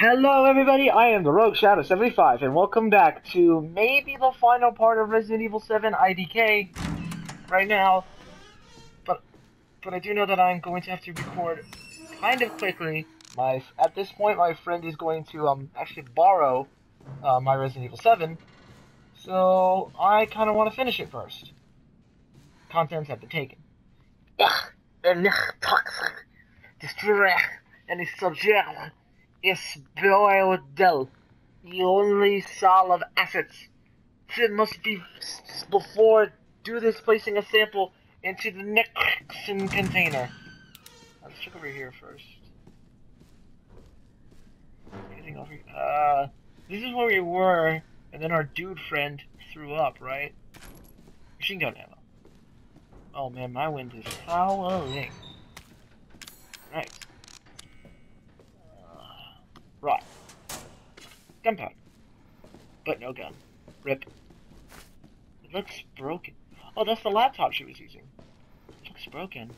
Hello, everybody. I am the Rogue Shadow 75, and welcome back to maybe the final part of Resident Evil 7 IDK. Right now, but but I do know that I'm going to have to record kind of quickly. My at this point, my friend is going to um actually borrow uh, my Resident Evil 7, so I kind of want to finish it first. Contents have been taken. Destroy any subject is Del, the only soul of assets. It must be before do this placing a sample into the Nixon container. Let's check over here first. Anything over here? Uh, this is where we were, and then our dude friend threw up, right? Machine gun ammo. Oh man, my wind is howling. Right. Right. Gunpowder. But no gun. Rip. It looks broken. Oh, that's the laptop she was using. It looks broken.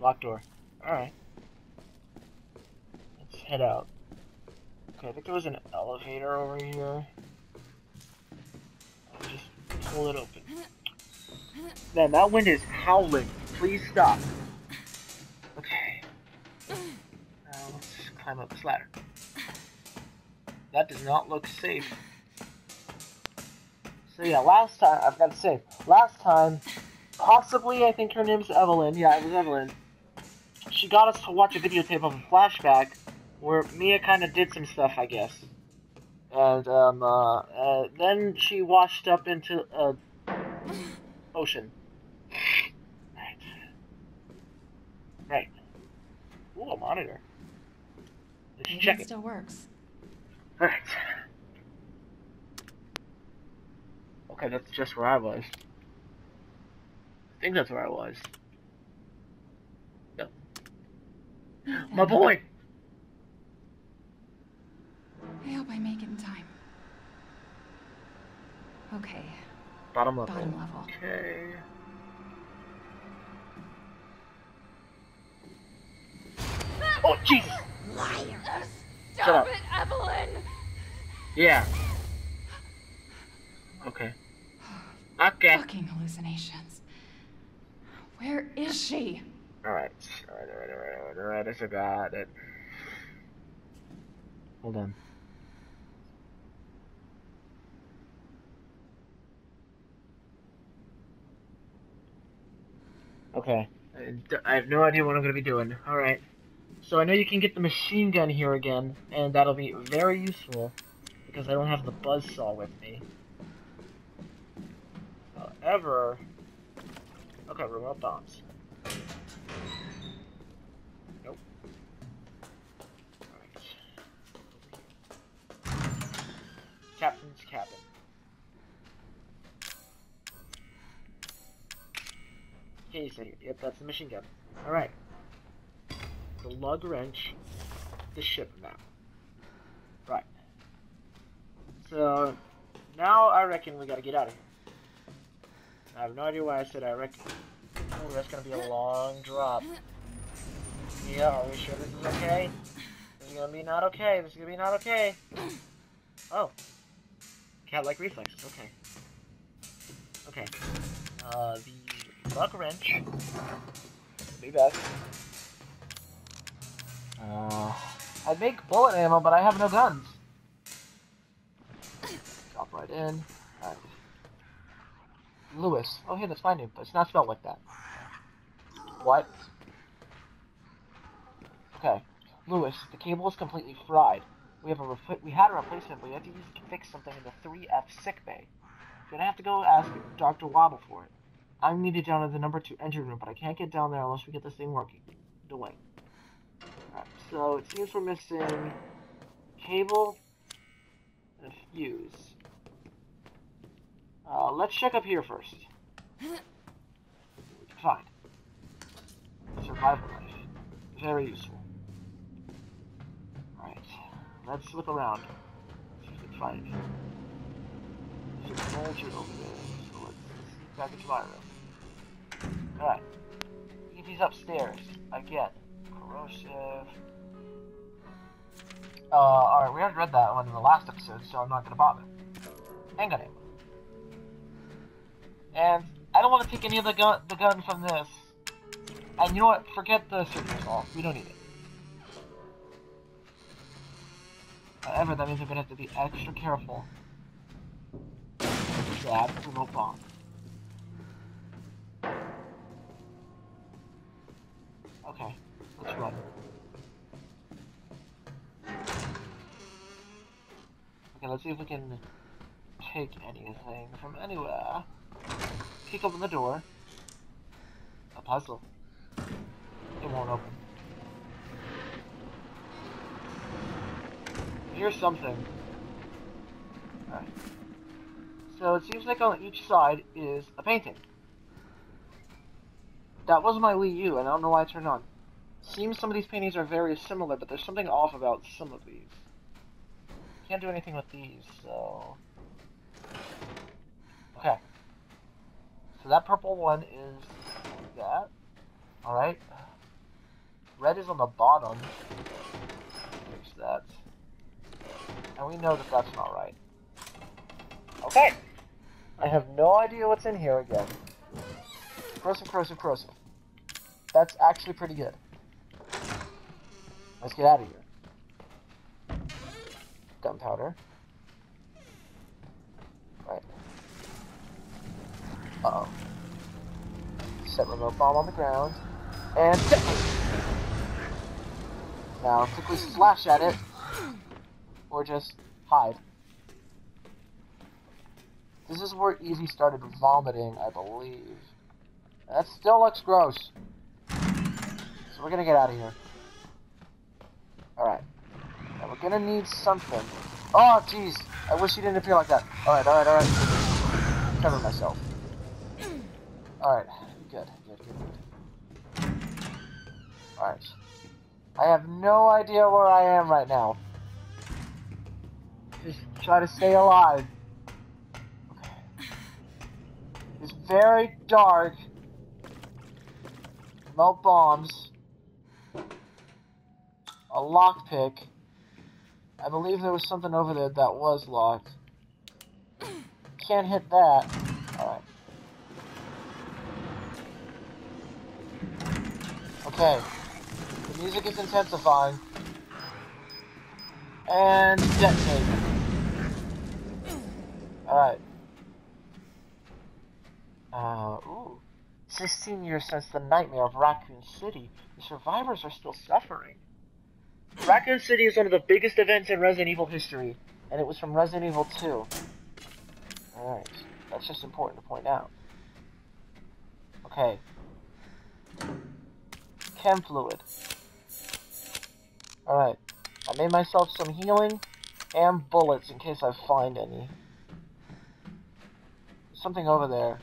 Lock door. Alright. Let's head out. Okay, I think there was an elevator over here. I'll just pull it open. Man, that wind is howling. Please stop. Climb up this ladder. That does not look safe. So yeah, last time, I've got to say, last time, possibly, I think her name's Eveline, yeah, it was Eveline, she got us to watch a videotape of a flashback where Mia kind of did some stuff, I guess. And, um, uh, uh, then she washed up into, a ocean. Right. Right. Ooh, a monitor. Maybe check it. still works. Alright. Okay, that's just where I was. I think that's where I was. Yep. My boy! I hope I make it in time. Okay. Bottom level. Bottom level. Okay. Oh, Jesus! Liar! Stop it, Eveline! Yeah. Okay. Okay. Fucking hallucinations. Where is she? Alright. Alright, alright, alright, alright, I forgot it. Hold on. Okay. I have no idea what I'm gonna be doing. Alright. So I know you can get the machine gun here again, and that'll be very useful, because I don't have the buzz saw with me. However... Okay, remote bombs. Nope. Alright. Captain's cabin. Okay, so yep, that's the machine gun. Alright the lug wrench, the ship map. Right. So, now I reckon we gotta get out of here. I have no idea why I said I reckon. Oh, that's gonna be a long drop. Yeah, are we sure this is okay? This is gonna be not okay. This is gonna be not okay. Oh. Cat-like reflexes. Okay. Okay. Uh, the lug wrench. Be back. Uh, I'd make bullet ammo, but I have no guns. Drop right in. Right. Lewis. Oh, hey, that's my name, but it's not spelled like that. What? Okay. Lewis, the cable is completely fried. We have a we had a replacement, but we have to use to fix something in the 3F sick bay. Gonna have to go ask Dr. Wobble for it. I'm needed down in the number two engine room, but I can't get down there unless we get this thing working. Delay. So it seems we're missing cable and fuse. Uh, let's check up here first. Fine. Survival knife. Very useful. Alright. Let's look around. See if we can find anything. There's a furniture over there. So let's, let's back into my room. Alright. EV's upstairs. Again. Corrosive. Uh, alright, we already read that one in the last episode, so I'm not gonna bother. Handgun ammo. And I don't want to take any of the gun, the gun from this. And you know what? Forget the surgery assault. We don't need it. However, that means I'm gonna have to be extra careful. Grab the bomb. Okay, let's run. Okay, let's see if we can take anything from anywhere. Kick open the door. A puzzle. It won't open. Here's something. Alright. So it seems like on each side is a painting. That was my Wii U, and I don't know why I turned on. Seems some of these paintings are very similar, but there's something off about some of these. Can't do anything with these, so... Okay. So that purple one is that. Alright. Red is on the bottom. Fix that. And we know that that's not right. Okay. I have no idea what's in here again. Corrosive, corrosive, corrosive. That's actually pretty good. Let's get out of here. Gunpowder. Right. Uh-oh. Set remote bomb on the ground. And! Now, quickly slash at it. Or just hide. This is where Easy started vomiting, I believe. That still looks gross. So we're gonna get out of here. Alright. Now we're gonna need something. Oh, jeez. I wish you didn't appear like that. Alright, alright, alright. Cover myself. Alright. Good, good, good, good. Alright. I have no idea where I am right now. Just try to stay alive. Okay. It's very dark. No bombs. A lockpick. I believe there was something over there that was locked. Can't hit that. Alright. Okay. The music is intensifying. And detonate. Alright. Uh, ooh. 16 years since the nightmare of Raccoon City, the survivors are still suffering. Raccoon City is one of the biggest events in Resident Evil history, and it was from Resident Evil 2. Alright, that's just important to point out. Okay. Chem fluid. Alright, I made myself some healing and bullets in case I find any. There's something over there.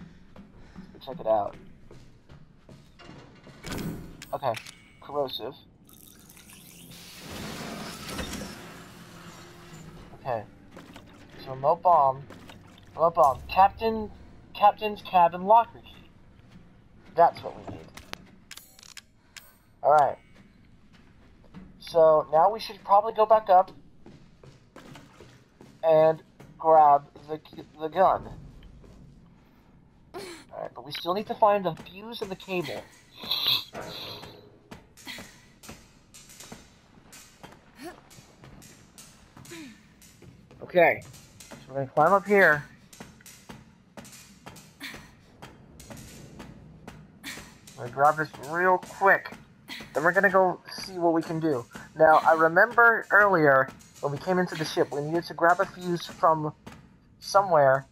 Let's check it out. Okay, corrosive. Okay. So remote bomb. Remote bomb. Captain Captain's cabin locker key. That's what we need. Alright. So now we should probably go back up and grab the the gun. Alright, but we still need to find the fuse and the cable. Okay, so we're gonna climb up here. Gonna grab this real quick. Then we're gonna go see what we can do. Now, I remember earlier when we came into the ship, we needed to grab a fuse from somewhere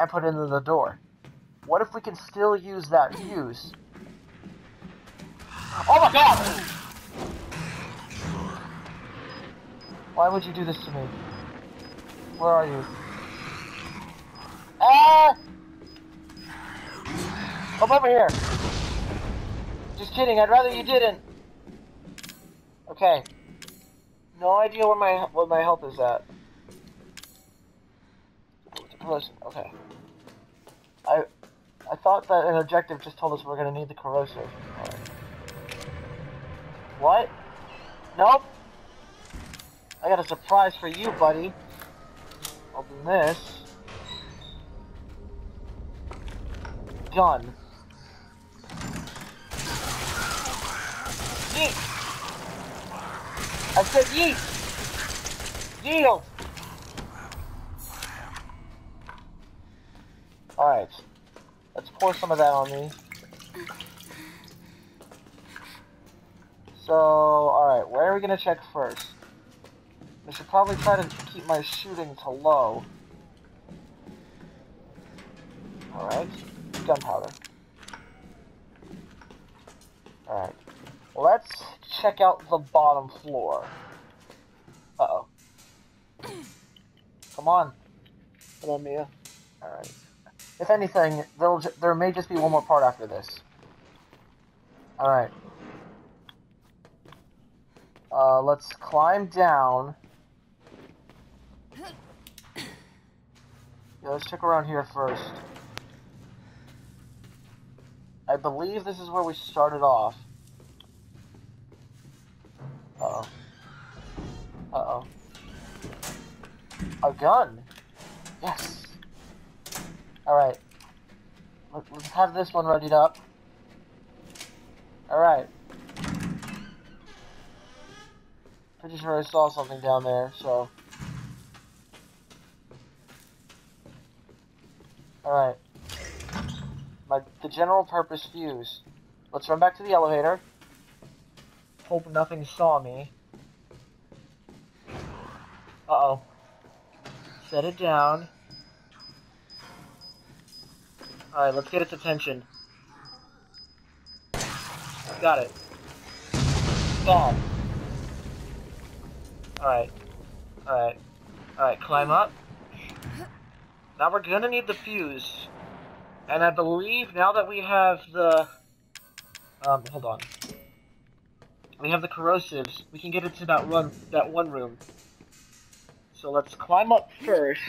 and put it into the door. What if we can still use that fuse? Oh my god! Why would you do this to me? Where are you? Ah! Come over here! Just kidding, I'd rather you didn't. Okay. No idea where my where my health is at. Okay. I I thought that an objective just told us we're gonna need the corrosive. Right. What? Nope. I got a surprise for you, buddy. Open this. Gun. Yeet! I said yeet! Yield! Alright. Let's pour some of that on me. So, alright, where are we gonna check first? I should probably try to keep my shooting to low. Alright, gunpowder. Alright, let's check out the bottom floor. Uh-oh. Come on. Come on, Mia. Alright. If anything, there may just be one more part after this. Alright. Uh, let's climb down. Yeah, let's check around here first. I believe this is where we started off. Uh-oh. Uh-oh. A gun! Yes! Alright. Let's have this one readied up. Alright. Pretty sure I saw something down there, so... Alright. My the general purpose fuse. Let's run back to the elevator. Hope nothing saw me. Uh-oh. Set it down. Alright, let's get its attention. Got it. Bomb. Alright. Alright. Alright, climb up. Now we're gonna need the fuse. And I believe now that we have the... Um, hold on. We have the corrosives. We can get into that run, that one room. So let's climb up first.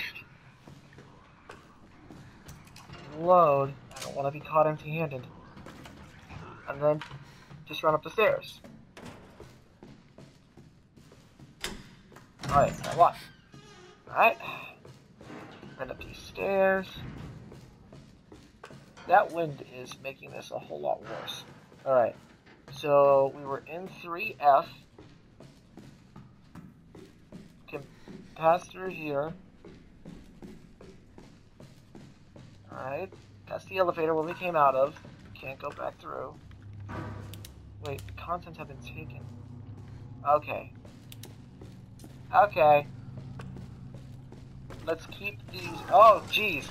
Load. I don't want to be caught empty-handed. And then just run up the stairs. Alright, what? Alright. Up these stairs. That wind is making this a whole lot worse. Alright. So we were in 3F. Can pass through here. Alright. That's the elevator where we came out of. Can't go back through. Wait, contents have been taken. Okay. Okay. Let's keep these... Oh, jeez.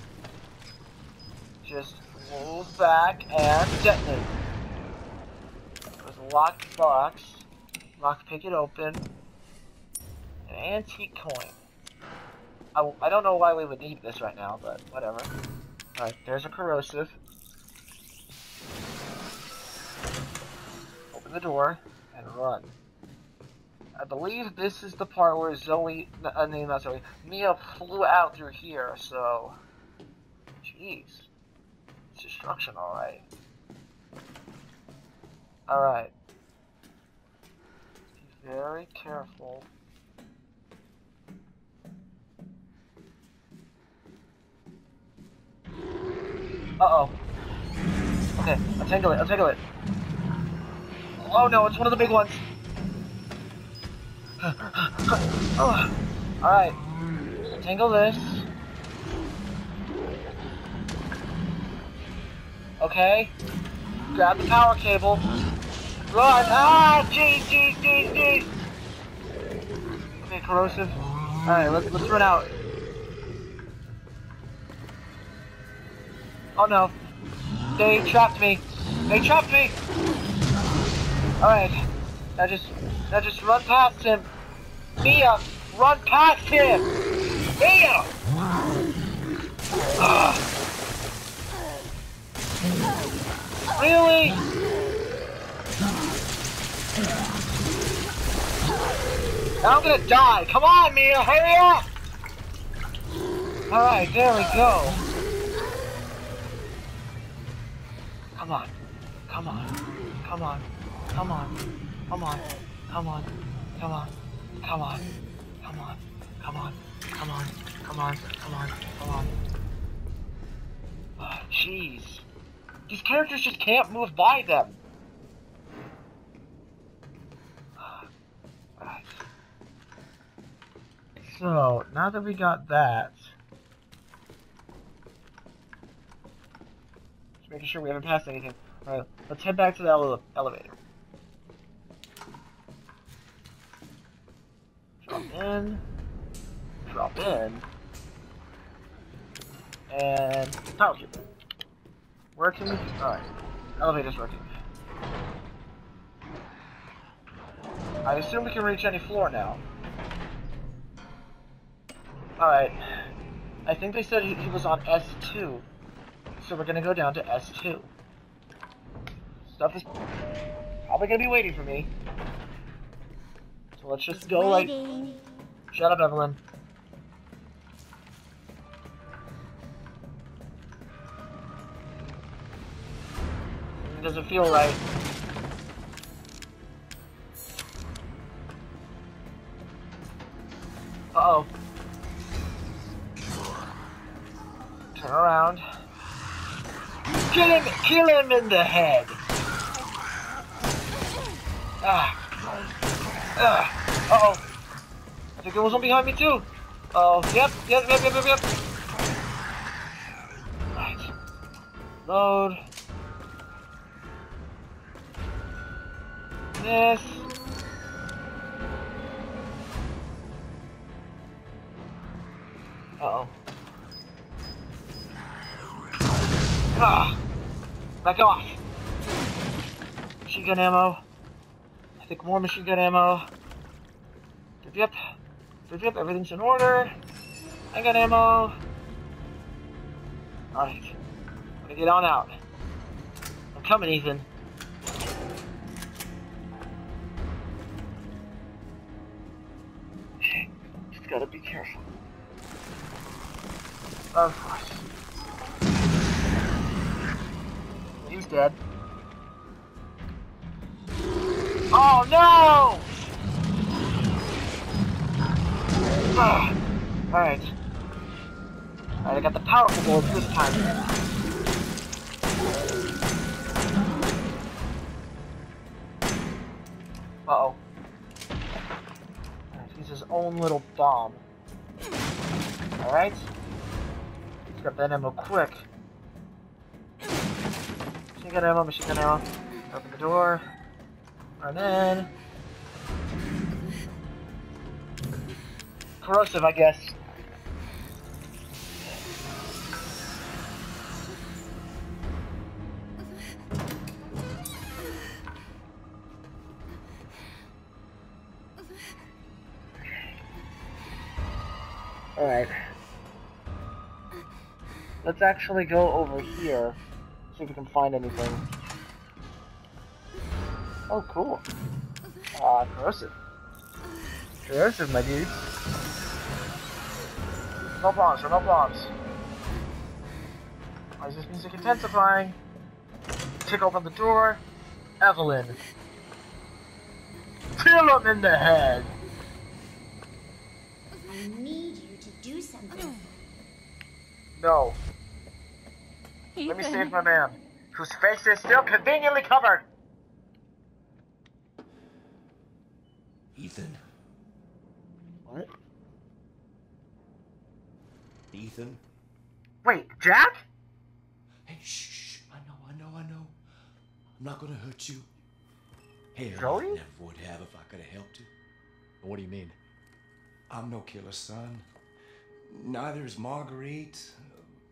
Just move back and detonate. There's a locked box. Lock pick it open. An antique coin. I, I don't know why we would need this right now, but whatever. Alright, there's a corrosive. Open the door and run. I believe this is the part where Zoe, uh, no, not Zoe, Mia flew out through here, so... Jeez. It's destruction, alright. Alright. Be very careful. Uh-oh. Okay, I'll tangle it, I'll tangle it. Oh no, it's one of the big ones. Alright. Tangle this. Okay. Grab the power cable. Run! Ah! Jeez, jeez, jeez, jeez! Okay, corrosive. Alright, let's, let's run out. Oh no. They trapped me. They trapped me! Alright. Now just, now just run past him. Mia, run past him! Mia! Ugh. Really? Now I'm gonna die. Come on, Mia, hurry up! Alright, there we go. Come on. Come on. Come on. Come on. Come on. Come on. Come on. Come on. Come on. Come on. Come on. Come on. Come on. Come on. Oh, Jeez. These characters just can't move by them. So, now that we got that, just making sure we haven't passed anything. Alright, let's head back to the ele elevator. Drop in, drop in, and power cube. Working? Alright, elevator's working. I assume we can reach any floor now. Alright. I think they said he, he was on S2. So we're gonna go down to S2. Stuff is probably gonna be waiting for me. Let's just go like... Shut up, Eveline. It doesn't feel right. Uh-oh. Turn around. Kill him! Kill him in the head! Ah. Ah. Uh-oh. I think there was one behind me too. Oh, yep, yep, yep, yep, yep, yep. Right. Load. This. Uh-oh. Ah! Back off! Machine gun ammo. I think more machine gun ammo. Yep, everything's in order. I got ammo. Alright. I'm Gonna get on out. I'm coming, Ethan. Okay, just gotta be careful. Of course. He's dead. Powerful bulbs this time. Uh-oh. He's his own little bomb. Alright. Let's grab that ammo quick. Machine gun ammo, machine gun ammo. Open the door. Run in. Corrosive, I guess. Let's actually go over here. See if we can find anything. Oh, cool. Ah, uh, corrosive. Corrosive, my dude. No bombs, no bombs. Why is this music intensifying? Kick open the door. Eveline. Kill him in the head! I need you to do something. No. Let me save my man, whose face is still conveniently covered. Ethan. What? Ethan. Wait, Jack? Hey, shh, shh. I know, I know, I know. I'm not gonna hurt you. Hell, Joey? I never would have if I could have helped you. What do you mean? I'm no killer, son. Neither is Marguerite,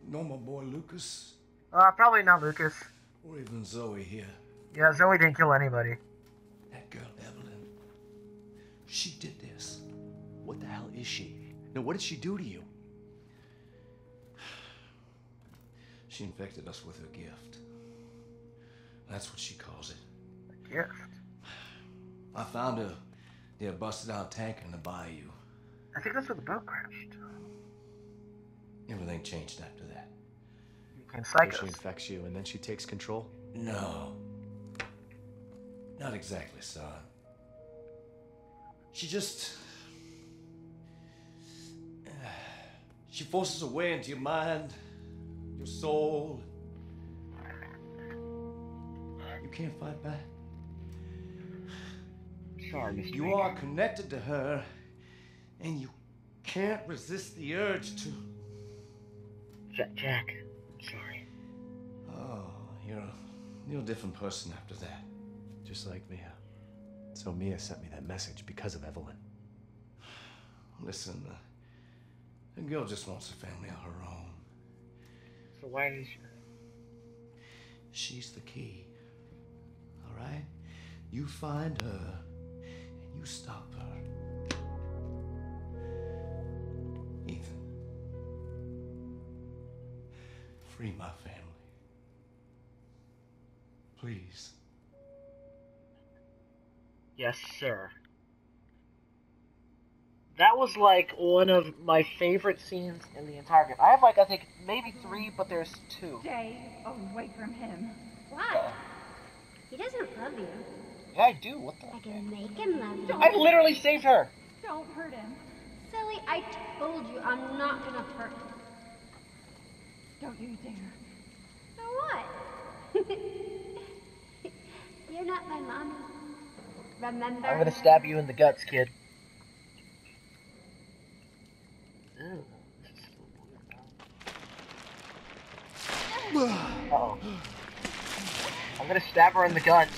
nor my boy Lucas, Uh, probably not Lucas. or even Zoe here. Yeah, Zoe didn't kill anybody. That girl, Eveline. She did this. What the hell is she? Now, what did she do to you? She infected us with her gift. That's what she calls it. Gift. I found her near a busted out tanker in the bayou. I think that's where the boat crashed. Everything changed after that. You became Where psychos. she infects you and then she takes control? No. Not exactly, son. She just. She forces her way into your mind, your soul. You can't fight back. Sorry, Mr. You Baker. are connected to her, and you can't resist the urge to. Jack, Jack, I'm sorry. You're a, you're a different person after that. Just like Mia. So Mia sent me that message because of Eveline. Listen, uh, the girl just wants a family of her own. So why is She's the key. All right? You find her, and you stop her. Ethan. Free my family. Please. Yes, sir. That was like one of my favorite scenes in the entire game. I have like I think maybe three, but there's two. Stay away oh, from him. Why? He doesn't love you. Yeah, I do. What the? I can make him love you. I literally saved her. Don't hurt him. Silly, I told you I'm not gonna hurt him. Don't you dare. So what? You're not my mommy. Remember? I'm gonna stab you in the guts, kid. Ew. Uh-oh. Oh. I'm gonna stab her in the guts.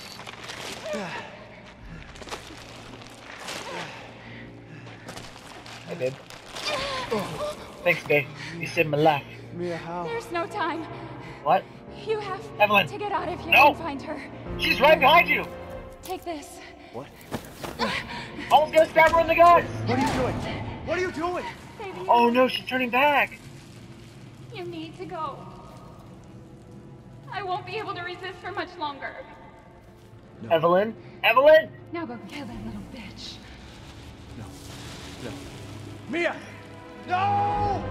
I did. Thanks, babe. You saved my life. Mia, how? There's no time. What? You have Eveline. to get out if you No. can find her. She's right behind you! Take this. What? I was gonna stab her in the guts! What are you doing? What are you doing? Baby, Oh no, she's turning back! you need to go. I won't be able to resist for much longer. Eveline? Eveline? Now go kill that little bitch. No. No. Mia! No!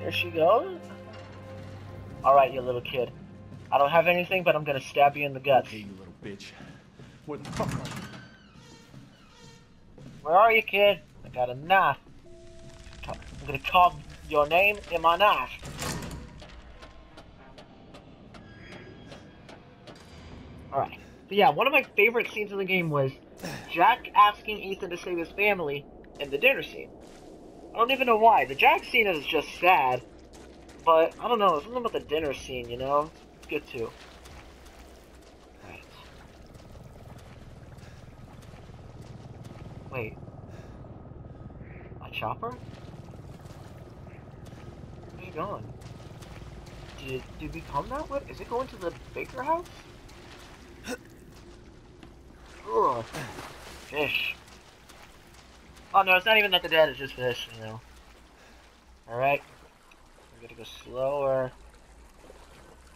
Here she goes. Alright, you little kid. I don't have anything, but I'm gonna stab you in the guts. Hey, you little bitch. Where the fuck are you? Where are you, kid? I got a knife. I'm gonna carve your name in my knife. Alright. But yeah, one of my favorite scenes in the game was Jack asking Ethan to save his family in the dinner scene. I don't even know why. The Jack scene is just sad, but I don't know, something about the dinner scene, you know? Good too. Right. Wait. A chopper? Where's it going? Did, did we come that way? Is it going to the Baker house? Ugh. Fish. Oh no, it's not even that the dead, it's just fish, you know. Alright. I'm gonna go slower.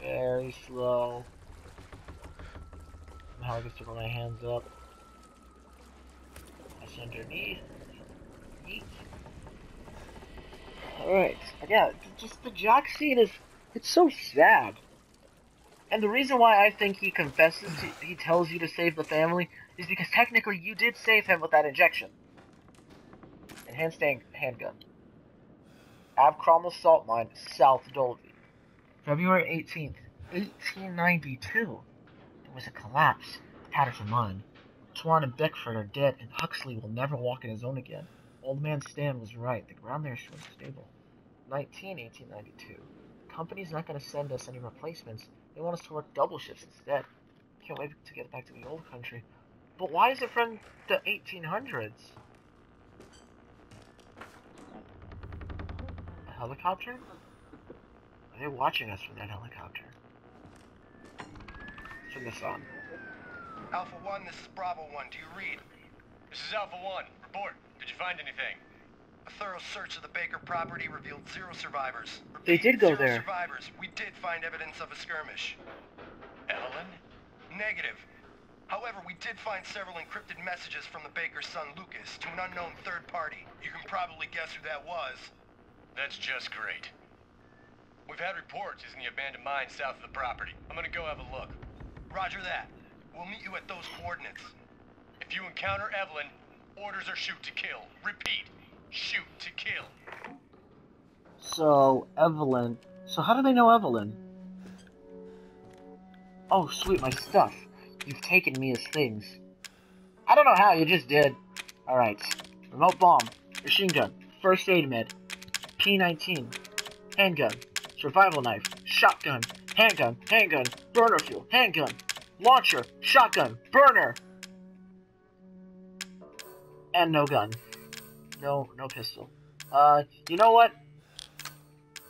Very slow. Somehow I to put my hands up. That's underneath. Yeet. Alright. Yeah, just the Jack scene is it's so sad. And the reason why I think he confesses, he, he tells you to save the family, is because technically you did save him with that injection. Enhanced hand- handgun. Abercrombie Salt Mine, South Dulvey. February 18th, 1892. There was a collapse. Patterson Mine. Swan and Beckford are dead, and Huxley will never walk in his own again. Old man Stan was right. The ground there is stable. 19, 1892. The Company's not going to send us any replacements. They want us to work double shifts instead. Can't wait to get back to the old country. But why is it from the 1800s? A helicopter? Are they watching us from that helicopter? Turn this on. Alpha 1, this is Bravo 1. Do you read? This is Alpha One. Report. Did you find anything? A thorough search of the Baker property revealed zero survivors. They did go zero there. survivors. We did find evidence of a skirmish. Eveline? Negative. However, we did find several encrypted messages from the Baker's son Lucas to an unknown third party. You can probably guess who that was. That's just great. We've had reports in the abandoned mine south of the property. I'm gonna go have a look. Roger that. We'll meet you at those coordinates. If you encounter Eveline, orders are shoot to kill. Repeat, Shoot to kill. So, Eveline. So, how do they know Eveline? Oh, sweet, my stuff. You've taken me as things. I don't know how, you just did. Alright. Remote bomb. Machine gun. First aid med. P19. Handgun. Survival knife. Shotgun. Handgun. Handgun. Burner fuel. Handgun. Launcher. Shotgun. Burner. And no gun. No, no pistol. Uh, you know what?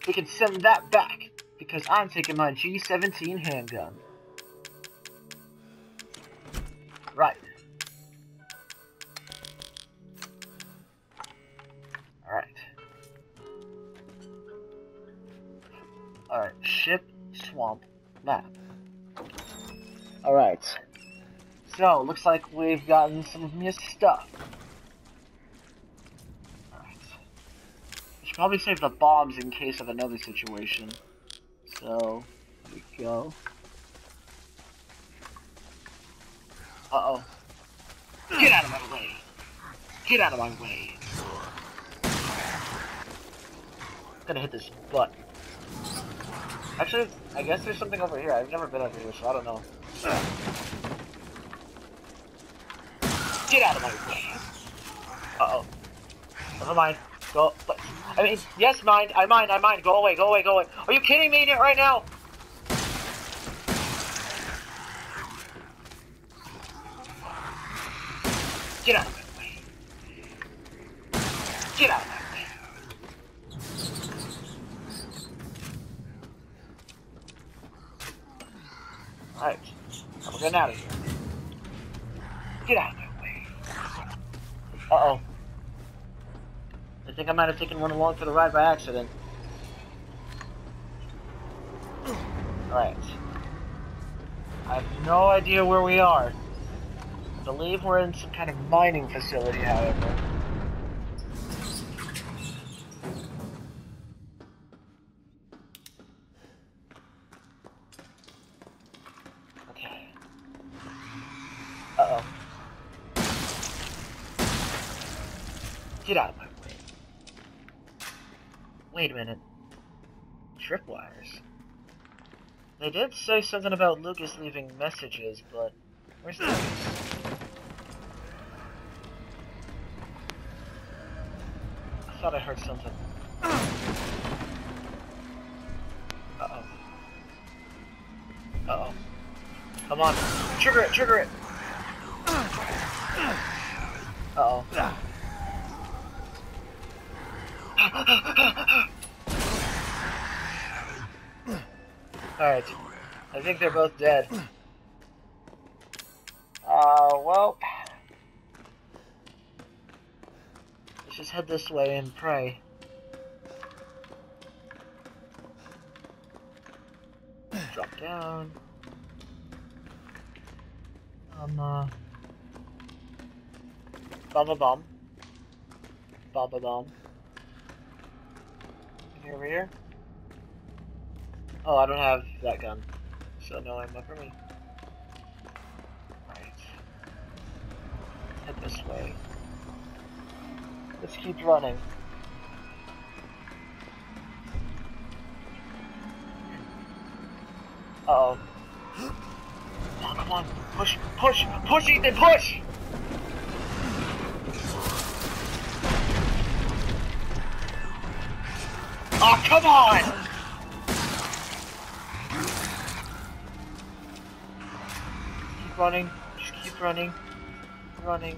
We can send that back, because I'm taking my G17 handgun. Swamp, map. Alright. So, looks like we've gotten some of stuff. Alright. Should probably save the bombs in case of another situation. So, we go. Uh-oh. Get out of my way! Get out of my way! Gonna hit this butt. Actually, I guess there's something over here. I've never been over here, so I don't know. Get out of my way! Uh-oh. Never mind. Go. But, I mean, yes, mind. I mind. I mind. Go away. Go away. Go away. Are you kidding me right now? Get out of my way. Get out of my way. Alright. I'm getting out of here. Get out of my way. Uh-oh. I think I might have taken one along for the ride by accident. Alright. I have no idea where we are. I believe we're in some kind of mining facility, however. Okay. Uh-oh. Get out of my way. Wait a minute. Tripwires. They did say something about Lucas leaving messages, but where's Lucas? I thought I heard something. Uh-oh. Uh-oh. Come on. Trigger it, trigger it! Uh-oh. Alright. I think they're both dead. Uh, well... Let's just head this way and pray. Drop down. Um, uh... Bomb a bomb. Bomb over here? Oh, I don't have that gun. So no ammo for me. Right. Head this way. Let's keep running. Uh oh. Oh, come on. Push, push, push, Ethan, push! Oh, come on! Running. Just keep running. Running.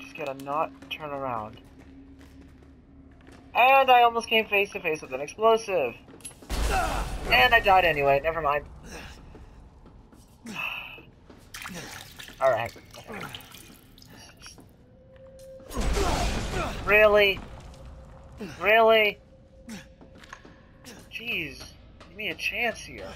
Just gotta not turn around. And I almost came face to face with an explosive. And I died anyway. Never mind. Alright. Really? Really? Jeez. Give me a chance here.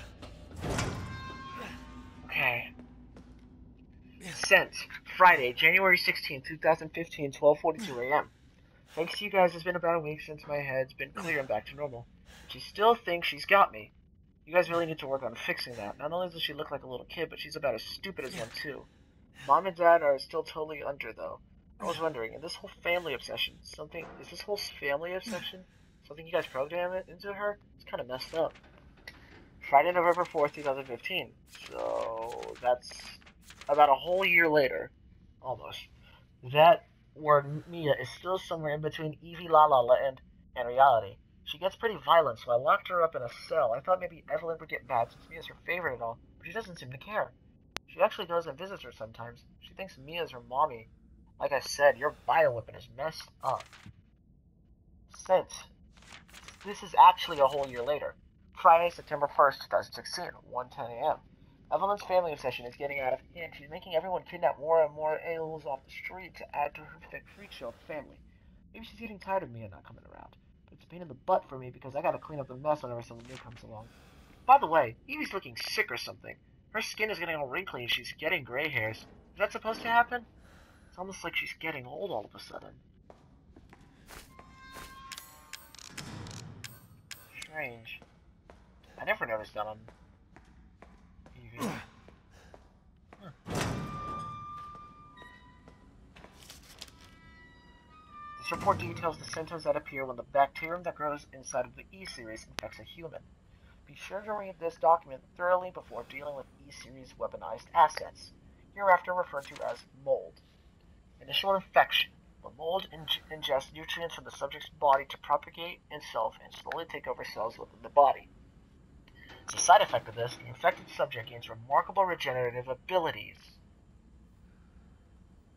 Friday, January 16, 2015, 12.42 a.m. Thanks to you guys, it's been about a week since my head's been clear and back to normal. She still thinks she's got me. You guys really need to work on fixing that. Not only does she look like a little kid, but she's about as stupid as one too. Mom and Dad are still totally under, though. I was wondering, in this whole family obsession, something is this whole family obsession something you guys program it into her? It's kind of messed up. Friday, November fourth, two thousand fifteen. So that's about a whole year later, almost. That where Mia is still somewhere in between Evie La La Land and reality. She gets pretty violent, so I locked her up in a cell. I thought maybe Eveline would get mad since Mia's her favorite and all, but she doesn't seem to care. She actually goes and visits her sometimes. She thinks Mia's her mommy. Like I said, your bioweapon is messed up. Since this is actually a whole year later, Friday, September 1st, 2016, 1:10 a.m. Eveline's family obsession is getting out of hand. She's making everyone kidnap more and more aliens off the street to add to her freak show of the family. Maybe she's getting tired of me and not coming around. But it's a pain in the butt for me because I gotta clean up the mess whenever someone new comes along. By the way, Evie's looking sick or something. Her skin is getting all wrinkly and she's getting gray hairs. Is that supposed to happen? It's almost like she's getting old all of a sudden. Strange. I never noticed that on This report details the symptoms that appear when the bacterium that grows inside of the E-series infects a human. Be sure to read this document thoroughly before dealing with E-series weaponized assets, hereafter referred to as mold. Initial infection. The mold in- ingests nutrients from the subject's body to propagate itself and slowly take over cells within the body. As a side effect of this, the infected subject gains remarkable regenerative abilities.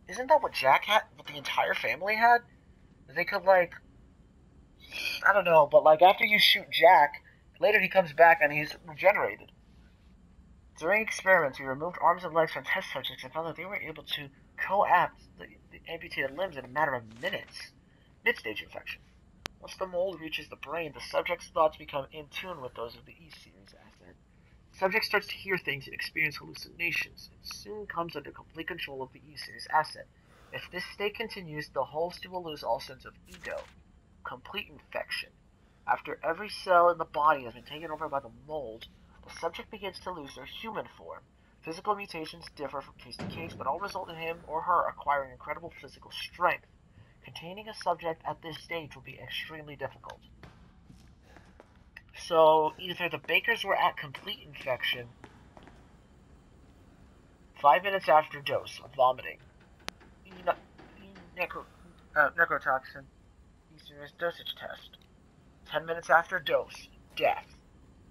Isn't that what Jack had? What the entire family had? They could like, I don't know, but like after you shoot Jack, later he comes back and he's regenerated. During experiments, we removed arms and legs from test subjects and found that they were able to coapt the, the amputated limbs in a matter of minutes. Mid-stage infection. Once the mold reaches the brain, the subject's thoughts become in tune with those of the E-series asset. The subject starts to hear things and experience hallucinations, and soon comes under complete control of the E-series asset. If this state continues, the host will lose all sense of ego. Complete infection. After every cell in the body has been taken over by the mold, the subject begins to lose their human form. Physical mutations differ from case to case, but all result in him or her acquiring incredible physical strength. Containing a subject at this stage will be extremely difficult. So, either the Bakers were at complete infection, five minutes after dose vomiting, ne- necro- uh, necrotoxin, serious dosage test, ten minutes after dose, death,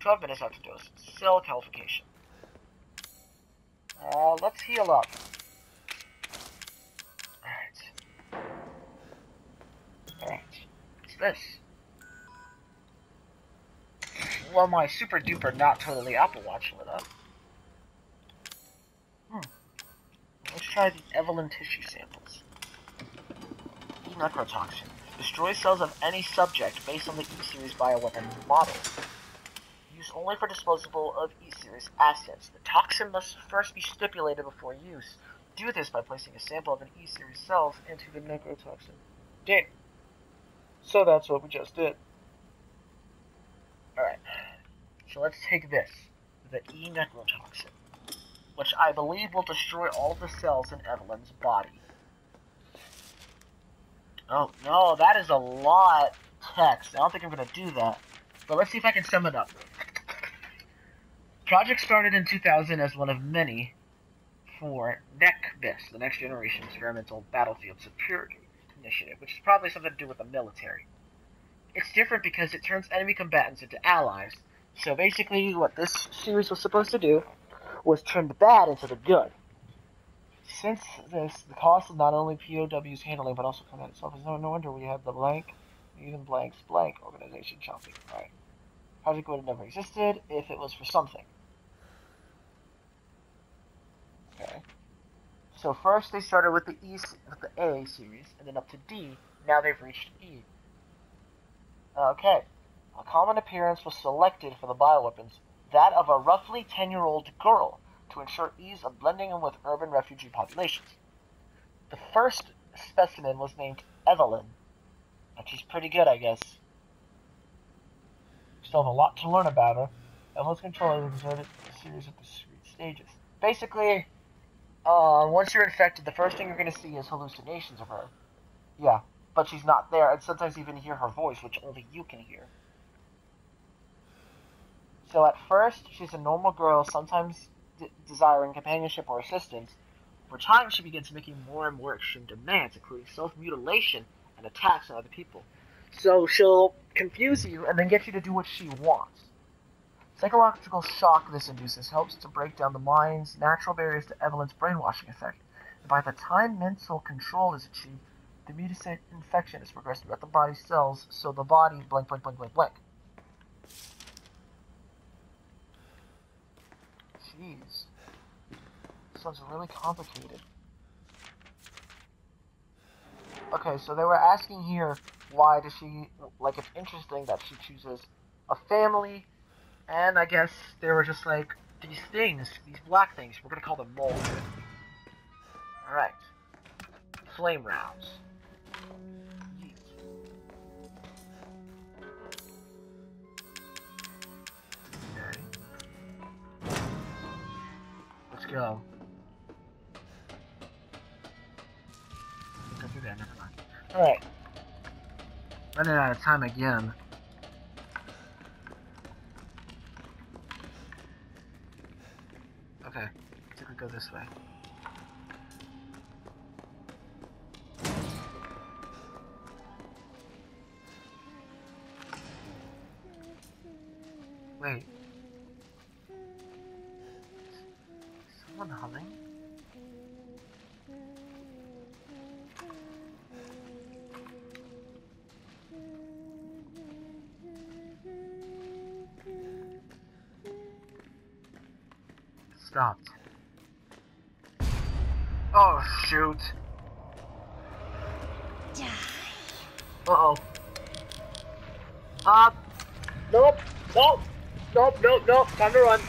twelve minutes after dose, cell calification. Uh, let's heal up. This? Well, my super duper not totally Apple Watch lit up. Hmm. Let's try the Eveline tissue samples. E necrotoxin. Destroys cells of any subject based on the E-Series bioweapon model. Used only for disposable of E-Series assets. The toxin must first be stipulated before use. Do this by placing a sample of an E-Series cells into the necrotoxin. Did. So that's what we just did. Alright. So let's take this. The E necrotoxin. Which I believe will destroy all the cells in Eveline's body. Oh, no, that is a lot text. I don't think I'm going to do that. But let's see if I can sum it up. Project started in 2000 as one of many for NECBIS, the Next Generation Experimental Battlefield Security Initiative, which is probably something to do with the military. It's different because it turns enemy combatants into allies. So basically, what this series was supposed to do was turn the bad into the good. Since this, the cost of not only POW's handling but also combat itself is no, wonder we had the blank, even blanks blank organization shopping, right? Project would have never existed if it was for something. Okay. So first they started with the E with the A series, and then up to D. Now they've reached E. Okay. A common appearance was selected for the bioweapons, that of a roughly 10-year-old girl, to ensure ease of blending in with urban refugee populations. The first specimen was named Eveline, which she's pretty good, I guess. Still have a lot to learn about her. Eveline's controller exerted a series of discrete stages. Basically, Uh, once you're infected, the first thing you're going to see is hallucinations of her. Yeah, but she's not there, and sometimes even hear her voice, which only you can hear. So at first, she's a normal girl, sometimes desiring companionship or assistance. Over time, she begins making more and more extreme demands, including self-mutilation and attacks on other people. So she'll confuse you and then get you to do what she wants. Psychological shock this induces helps to break down the mind's natural barriers to Eveline's brainwashing effect. And by the time mental control is achieved, the mutant infection is progressed throughout the body's cells, so the body blank blank blank blank blank. Jeez. This one's really complicated. Okay, so they were asking here why does she like it's interesting that she chooses a family and I guess they were just like these things, these black things, we're gonna call them mold. Alright. Flame rounds. Okay. Let's go. Go through there, never mind. Alright. Running out of time again. We go this way. Wait. Time to run.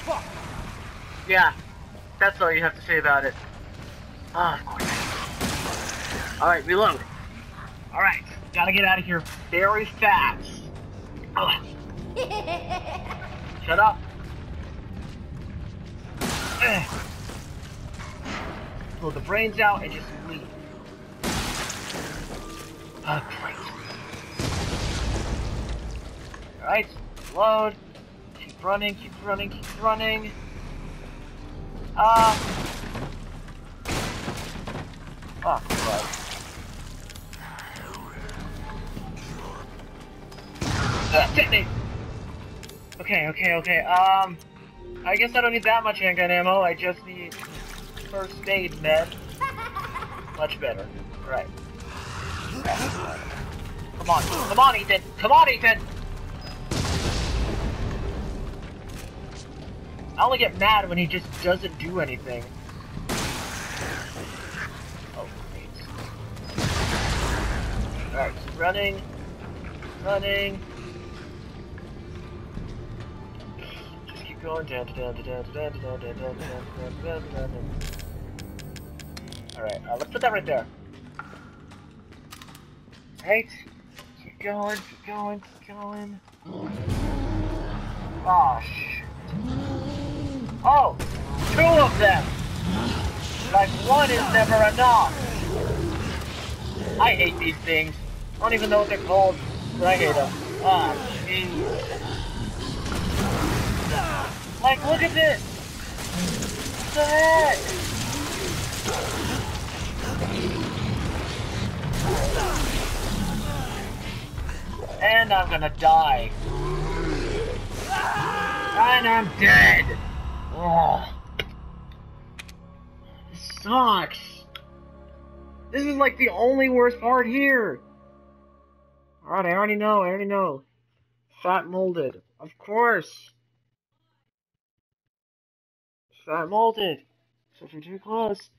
Yeah, that's all you have to say about it. Ah, of course. Alright, reload. Alright, gotta get out of here very fast. Shut up. Pull the brains out and just leave. Oh, great. Alright, load. Running, keep running, keep running. Ah. Ah, detonate! Okay, okay, okay, um... I guess I don't need that much handgun ammo, I just need first aid med. Much better. Right. Come on, come on, Ethan! Come on, Ethan! I only get mad when he just doesn't do anything. Oh. Alright, running. Running. Just keep going. Down, down, down, down, down, down, down, down, down, down, down, down. Alright, uh, let's put that right there. Right. Keep going, keep going, keep going. Oh, shit. Oh! Two of them! Like, one is never enough! I hate these things. I don't even know what they're called, but I hate them. Ah, jeez. Like, look at this! What the heck? And I'm gonna die. And I'm dead! Oh. This sucks! This is like the only worst part here! Alright, I already know, I already know. Fat molded. Of course! Fat molded. So if you're too close,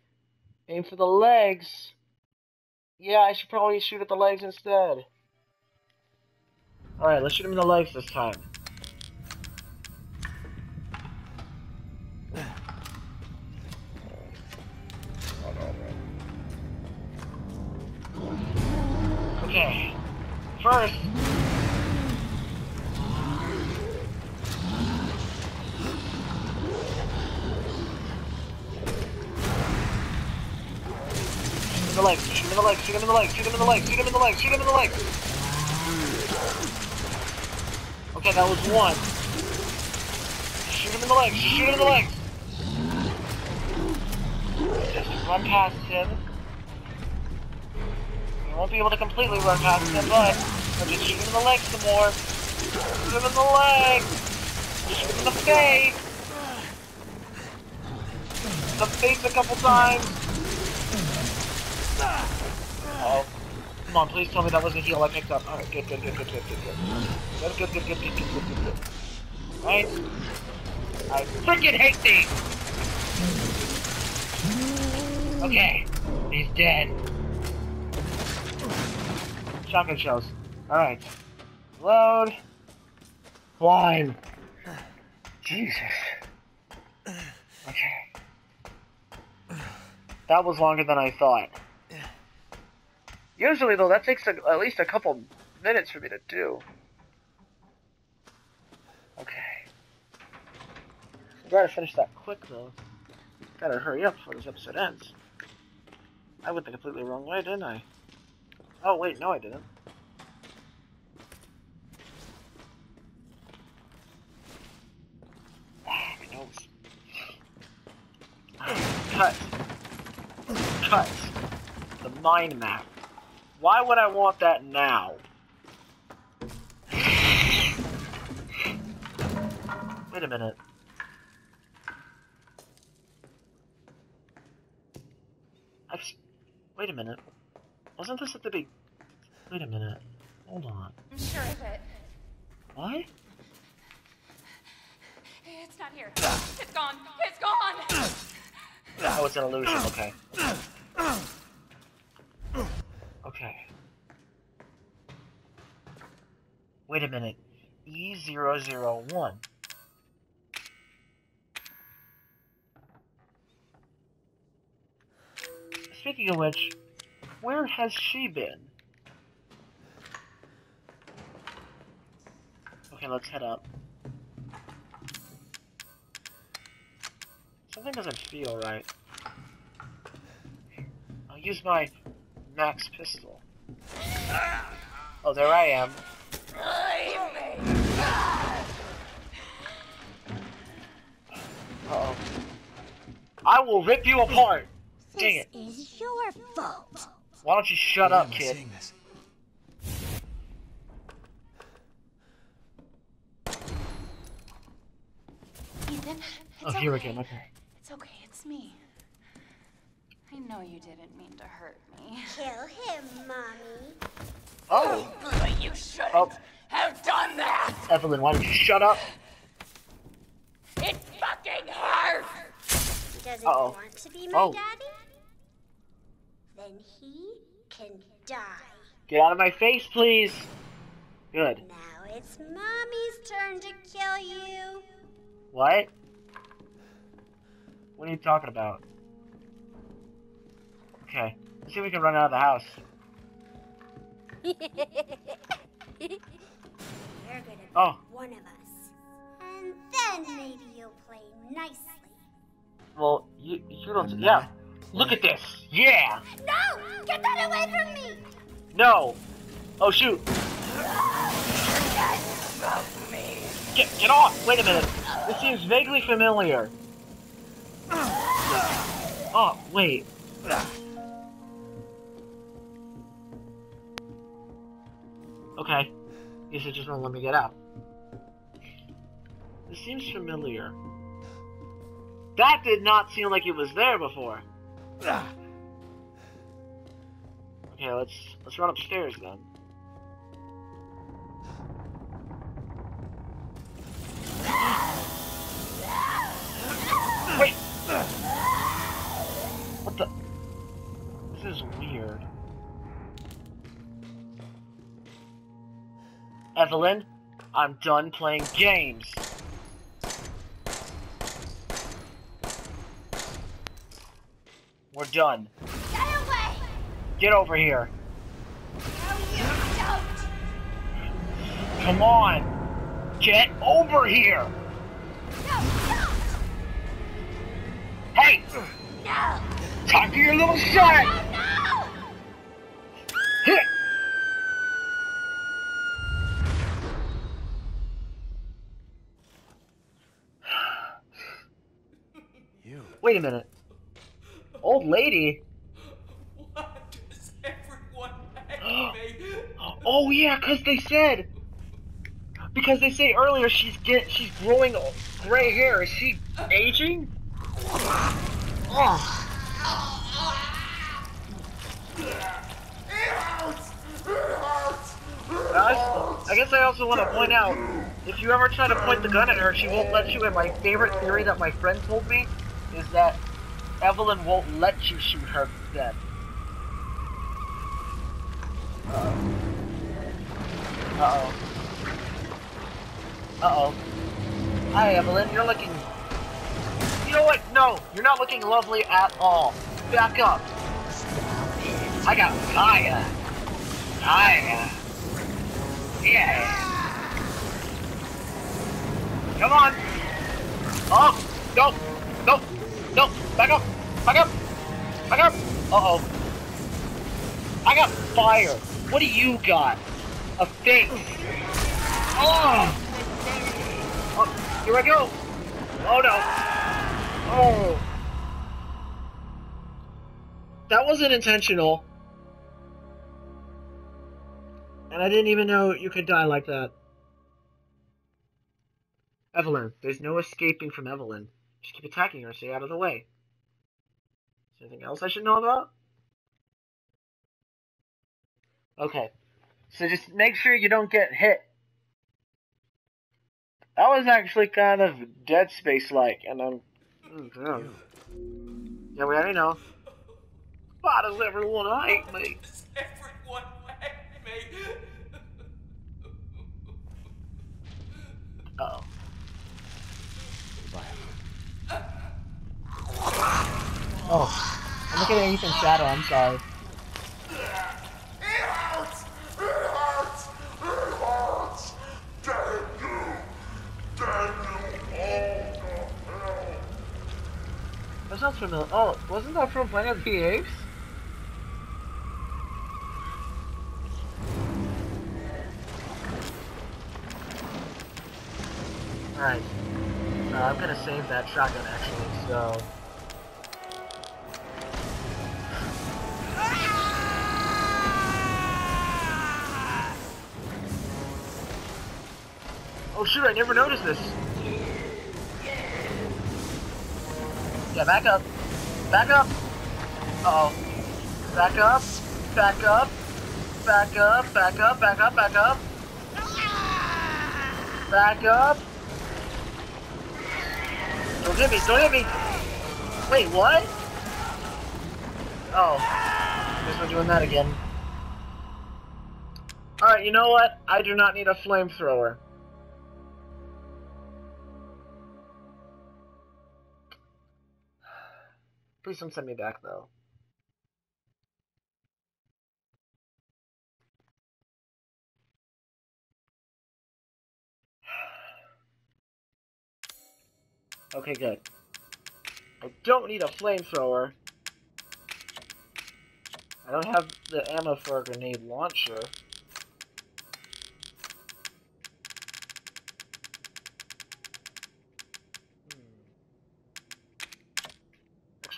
aim for the legs. Yeah, I should probably shoot at the legs instead. Alright, let's shoot him in the legs this time. The leg, shoot him in the leg, shoot him in the leg. Okay, that was one. Shoot him in the leg, shoot him in the leg. Just run past him. You won't be able to completely run past him, but but just shoot him in the leg some more. Shoot him in the leg. Shoot him in the face. The face a couple times. Oh. Come on, please tell me that was a heal I picked up. Alright, good, good, good, good, good, good, good. Good, good, good, good, good, good, good, good, good. Right? I freaking hate these! Okay, he's dead. Shotgun shells. Alright. Load. Climb. Jesus. Okay. That was longer than I thought. Usually, though, that takes a, at least a couple minutes for me to do. Okay. I finished that quick, though. Gotta hurry up before this episode ends. I went the completely wrong way, didn't I? Oh, wait, no I didn't. Ah. Cut. Cut. The mind map. Why would I want that now? Wait a minute. I've... Wait a minute. Wasn't this at the big... Wait a minute. Hold on. I'm sure of it. What? It's not here. It's gone. It's gone. Oh, it's an illusion. Okay. Okay. Wait a minute. E001. Speaking of which, where has she been? Okay, let's head up. Something doesn't feel right. I'll use my max pistol. Oh, there I am. Uh-oh. I will rip you apart! Dang it. is your fault. Why don't you shut Why up, am I kid? saying this? Ethan, it's Oh, here okay. again, okay. It's okay. It's me. I know you didn't mean to hurt me. Kill him, mommy. Oh! But you shouldn't Oh, have done that. Eveline, why don't you shut up? It fucking hurts. He doesn't Uh-oh. want to be my Oh. daddy? Then he can die. Get out of my face, please! Good. Now it's mommy's turn to kill you. What? What are you talking about? Okay. Let's see if we can run out of the house. You're gonna be Oh. one of us. And then maybe you'll play nicely. Well, you, you don't... Yeah. Look at this! Yeah! No! Get that away from me! No! Oh, shoot! Get, get off! Wait a minute. This seems vaguely familiar. Oh, wait. Okay. Guess it just won't let me get out. This seems familiar. That did not seem like it was there before. Okay, let's let's run upstairs then. Wait. What the? This is weird. Eveline, I'm done playing games. We're done. Get away! Get over here. No, you don't! Come on! Get over here! No, don't! Hey! No! Time for your little shot! No! Wait a minute. Old lady? Why does everyone? Oh yeah, cause they said. Because they say earlier she's get she's growing gray hair. Is she aging? Oh. I, I guess I also want to point out, if you ever try to point the gun at her, she won't let you. And my favorite theory that my friend told me is that Eveline won't let you shoot her dead. Uh-oh. Uh-oh. Hi, Eveline. You're looking... You know what? No, you're not looking lovely at all. Back up. I got Kaya. Kaya. Yeah. Come on. Oh, no. No. No. Back up. Back up. Back up. Uh-oh. I got fire. What do you got? A face. Oh. oh. Here I go. Oh no. Oh. That wasn't intentional. And I didn't even know you could die like that. Eveline. There's no escaping from Eveline. Just keep attacking her, stay out of the way. Is there anything else I should know about? Okay. So just make sure you don't get hit. That was actually kind of Dead Space like, and I'm. Oh, yeah, we already know. Why does everyone hate me? Everyone hate me? Uh oh. Oh. I'm looking at Ethan's shadow, I'm sorry. That sounds familiar. Oh, wasn't that from Planet of the Apes? Alright. Uh, I'm gonna save that shotgun actually, so... Oh shoot, I never noticed this. Yeah, back up. Back up. Uh oh. Back up. Back up. Back up. Back up. Back up. Back up. Back up. Don't hit me. Don't hit me. Wait, what? Oh. Guess we're doing that again. Alright, you know what? I do not need a flamethrower. Please don't send me back, though. Okay, good. I don't need a flamethrower. I don't have the ammo for a grenade launcher.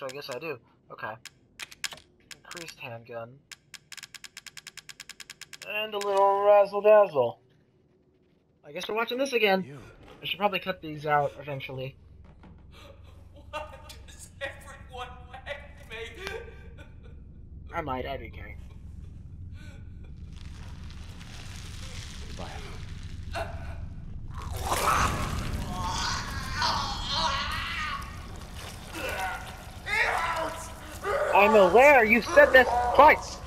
Actually, I guess I do. Okay. Increased handgun. And a little razzle dazzle. I guess we're watching this again. You. I should probably cut these out eventually. Why does everyone hate me? I might, IDK. I'm aware you said this twice.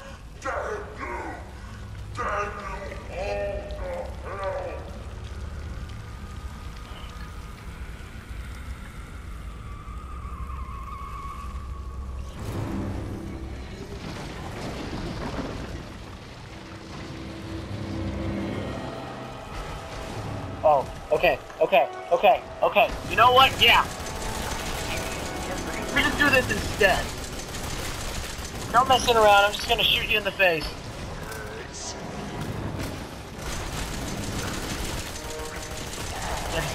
Oh, okay, okay, okay, okay. You know what? Yeah. We just do this instead. No messing around, I'm just gonna shoot you in the face.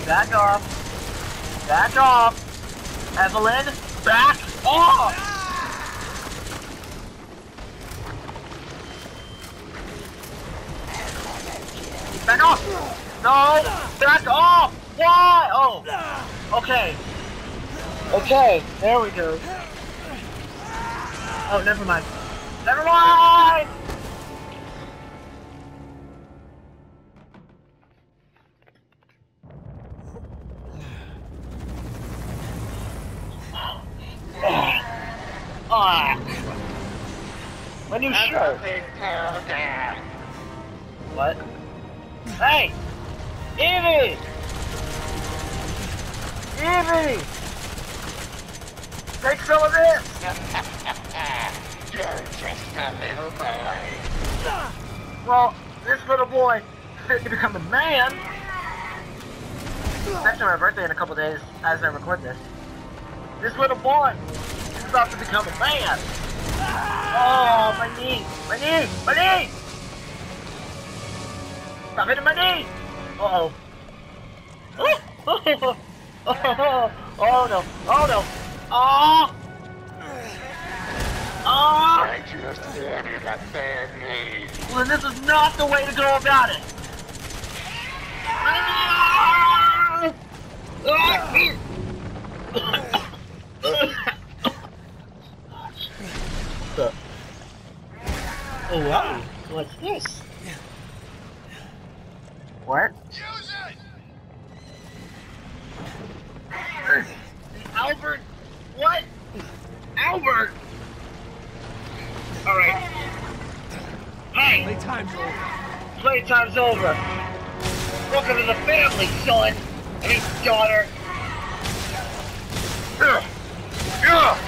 Back off. Back off. Eveline, Back off! Back off! No! Back off! Why? Oh. Okay. Okay, there we go. Oh, never mind. Never mind! Ah. My new shirt. What? Hey! Evie! Evie! Take some of this! Well, this little boy is fit to become a man. It's actually my birthday in a couple days as I record this. This little boy is about to become a man. Oh, my knee! My knee! My knee! Stop hitting my knee! Uh-oh. oh no! Oh no! Oh! Oh! I just wanted a bad knee. Well, then this is not the way to go about it. Ah! Oh wow! What's this? What? Use it! Albert? What? Albert? Alright. Hey! Playtime's over. Playtime's over. Welcome to the family, son! And his daughter. Ugh. Ugh.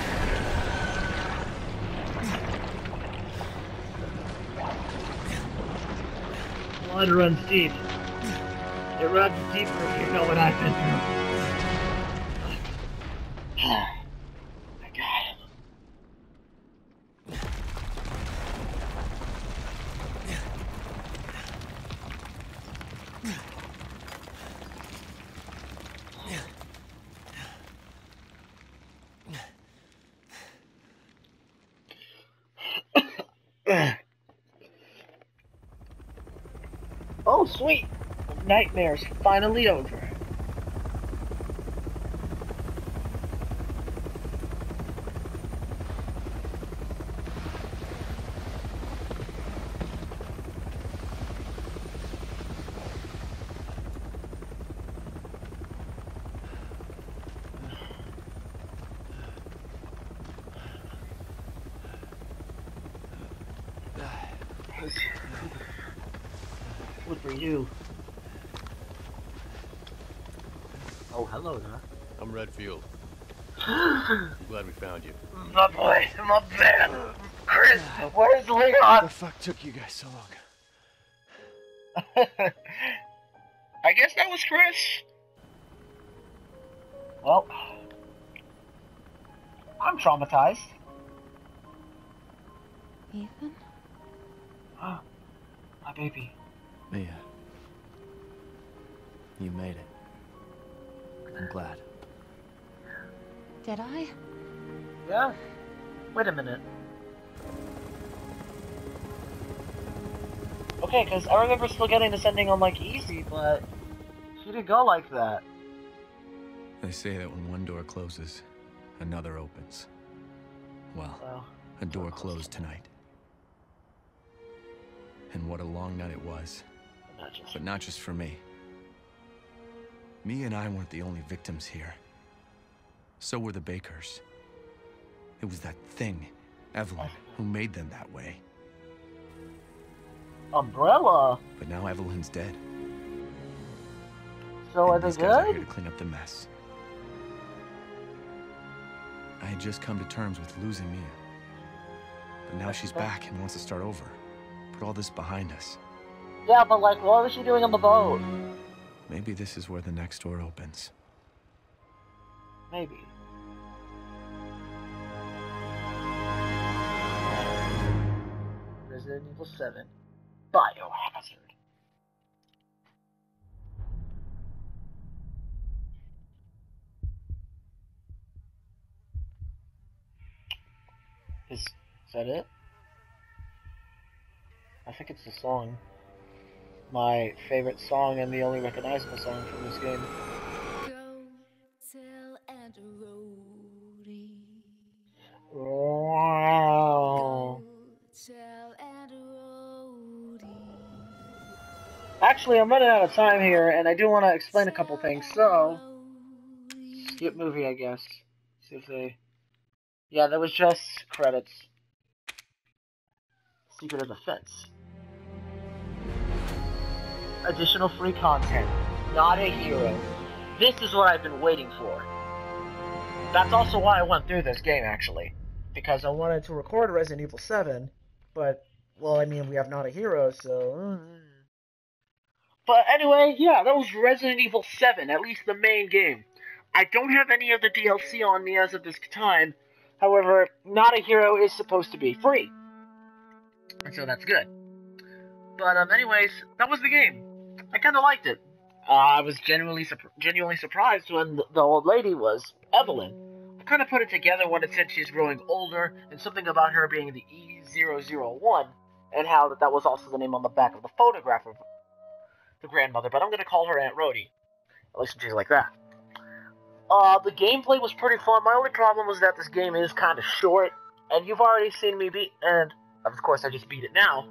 Blood runs deep. It runs deeper if you know what I've been through. My God. oh, sweet! Nightmare's finally over. What for you? Oh, hello there. I'm Redfield. Glad we found you. My boy, my man, Chris, where's What the fuck took you guys so long? I guess that was Chris. Well, I'm traumatized. Ethan? My baby. Mia. You made it. I'm glad. Did I? Yeah? Wait a minute. Okay, because I remember still getting this ending on like easy, but she didn't go like that. They say that when one door closes, another opens. Well, So, a door closed tonight. And what a long night it was. not just. But not just for me. Me and I weren't the only victims here. So were the Bakers. It was that thing, Eveline, who made them that way. Umbrella. But now Eveline's dead. So are and they these guys are here to clean up the mess. I had just come to terms with losing Mia. But now she's back and wants to start over. Put all this behind us. Yeah, but like, what was she doing on the boat? Maybe this is where the next door opens. Maybe. Resident Evil 7 biohazard. Is, is that it? I think it's the song. My favorite song and the only recognizable song from this game. Actually, I'm running out of time here, and I do want to explain a couple things. So, skip movie, I guess. See if they. Yeah, that was just credits. Secret of the Fence. Additional free content. Not a hero. This is what I've been waiting for. That's also why I went through this game, actually. Because I wanted to record Resident Evil 7, but, well, I mean, we have Not a Hero, so. Mm. But anyway, yeah, that was Resident Evil 7, at least the main game. I don't have any of the DLC on me as of this time. However, Not a Hero is supposed to be free. And so that's good. But um, anyways, that was the game. I kind of liked it. Uh, I was genuinely surp- genuinely surprised when the, the old lady was Eveline. I kind of put it together when it said she's growing older and something about her being the E001 and how that, that was also the name on the back of the photograph of the grandmother. But I'm going to call her Aunt Rhody. At least she's like that. Uh, the gameplay was pretty fun. My only problem was that this game is kind of short, and you've already seen me beat, and of course I just beat it now.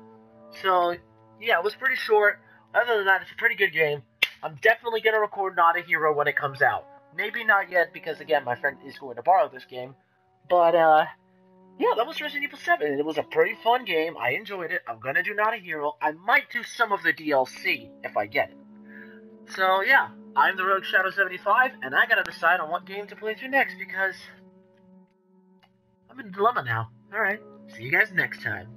So, yeah, it was pretty short. Other than that, it's a pretty good game. I'm definitely going to record Not a Hero when it comes out. Maybe not yet, because again, my friend is going to borrow this game. But, uh, yeah, that was Resident Evil 7. It was a pretty fun game. I enjoyed it. I'm to do Not a Hero. I might do some of the DLC if I get it. So, yeah, I'm the Rogue Shadow 75, and I gotta decide on what game to play through next because I'm in a dilemma now. Alright, see you guys next time.